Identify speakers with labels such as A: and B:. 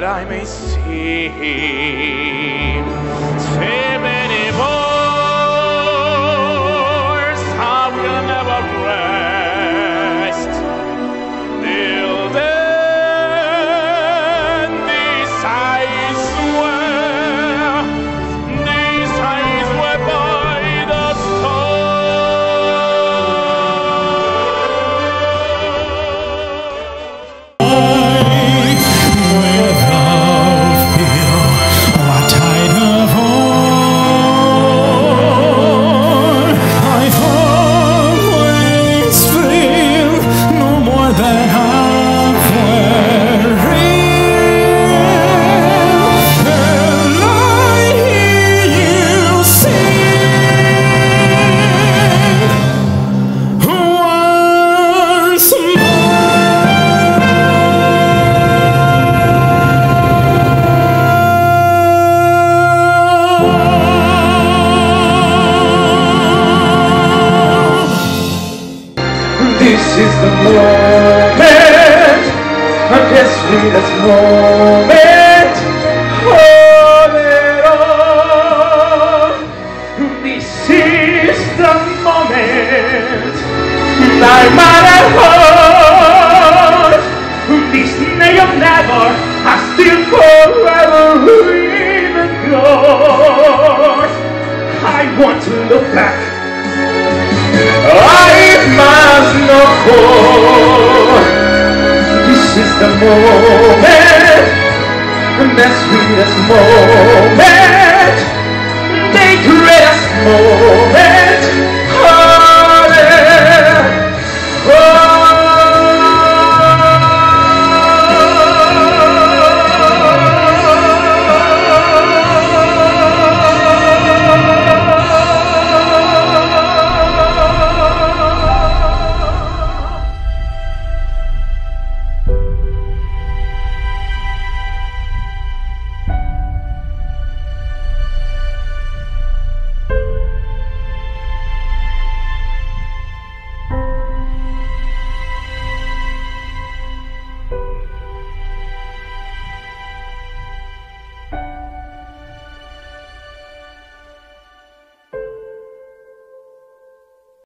A: that I may see. Feminine. This is the moment, a that's moment. Hold it on. This is the moment. My mother heart. This may have never, I still forever in the God. I want to look back. the moment, the sweetest moment.